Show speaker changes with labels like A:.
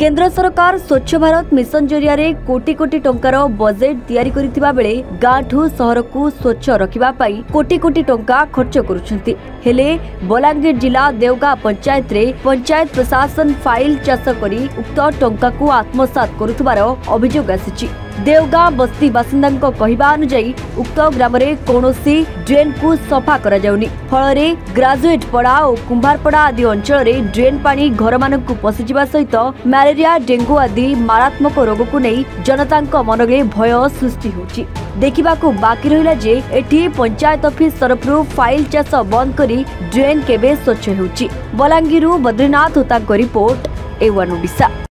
A: केंद्र सरकार स्वच्छ भारत मिशन जरिया कोटि कोटि टंकार बजेट तैयारी बेले गांर को स्वच्छ रखा कोटि कोटि टंका खर्च कर बलांगीर जिला देवगा पंचायत रे पंचायत प्रशासन फाइल चाष कर उक्त टंका को आत्मसात कर अभोग आ देवगा बस्ती कहिबा अनुजी उक्त ग्रामी ड्रेन कु सफा फलै ग्राजुएट पडाभारपडा आदि अञ्चल ड्रेन पार म पसिजा सहित म्यालेरिया डेंगू आदि मारात्मक रोगको नै जनताको मनले भय सृष्टि हुन्छ बाकी रहिला जे एठी पञ्चायत अफिस तरफु फाइल चास स्वच्छ के बलाङीरु बद्रीनाथ उता रिपोर्ट ओडिसा